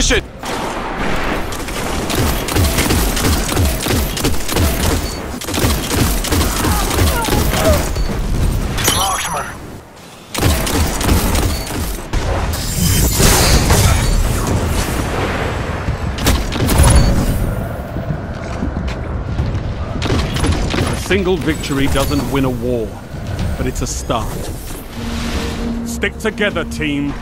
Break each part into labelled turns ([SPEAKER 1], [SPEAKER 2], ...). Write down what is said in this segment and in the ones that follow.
[SPEAKER 1] In position!
[SPEAKER 2] A single victory doesn't win a war, but it's a start. Stick together, team.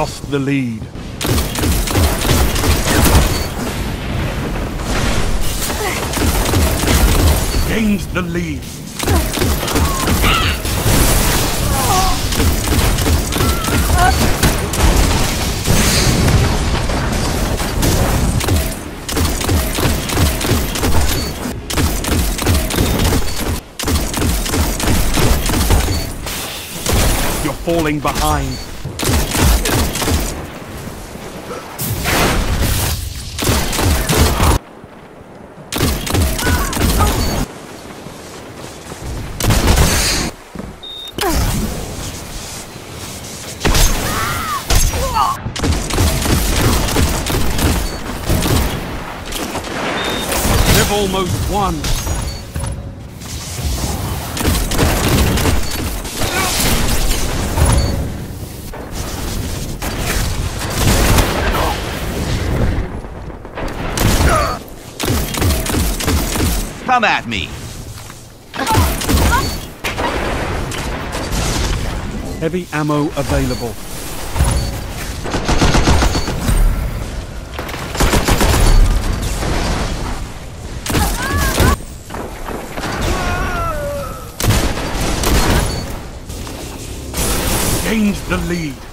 [SPEAKER 2] Lost the lead. Gained the lead. You're falling behind. They've almost won.
[SPEAKER 3] Come at me.
[SPEAKER 2] Heavy ammo available. The lead.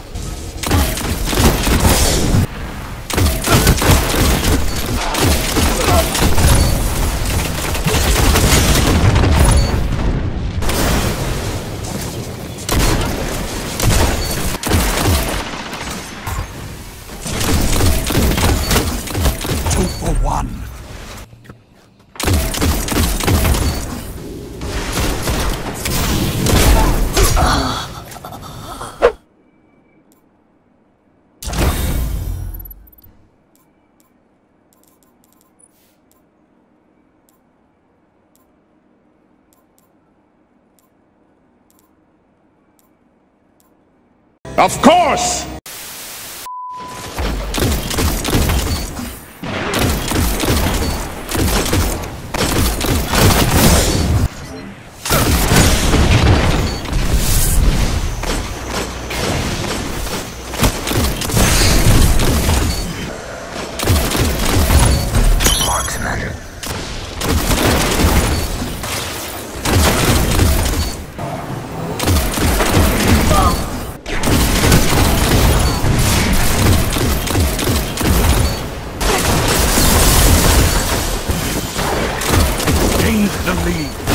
[SPEAKER 4] Of course!
[SPEAKER 2] Extend the lead.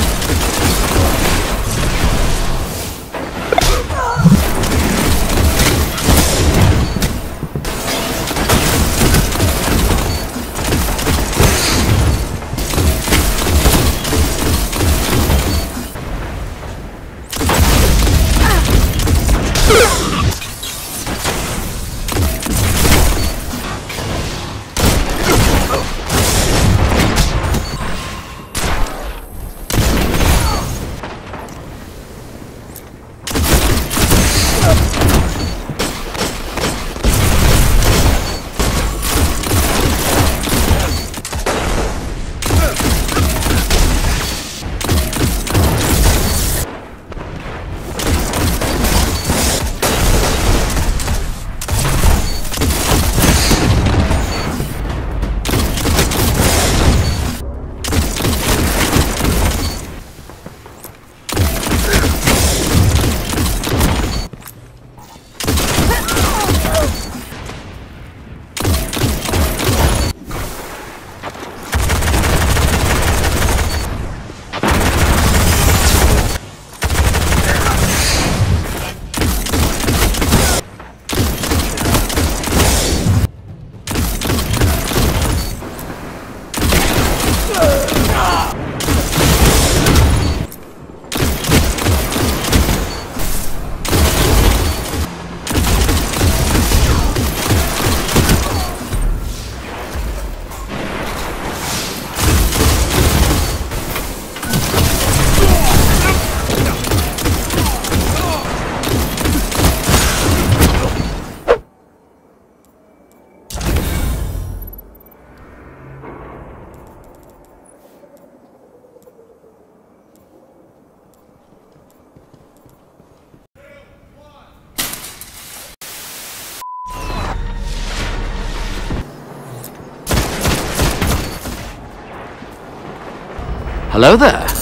[SPEAKER 2] Yeah.
[SPEAKER 1] Hello there.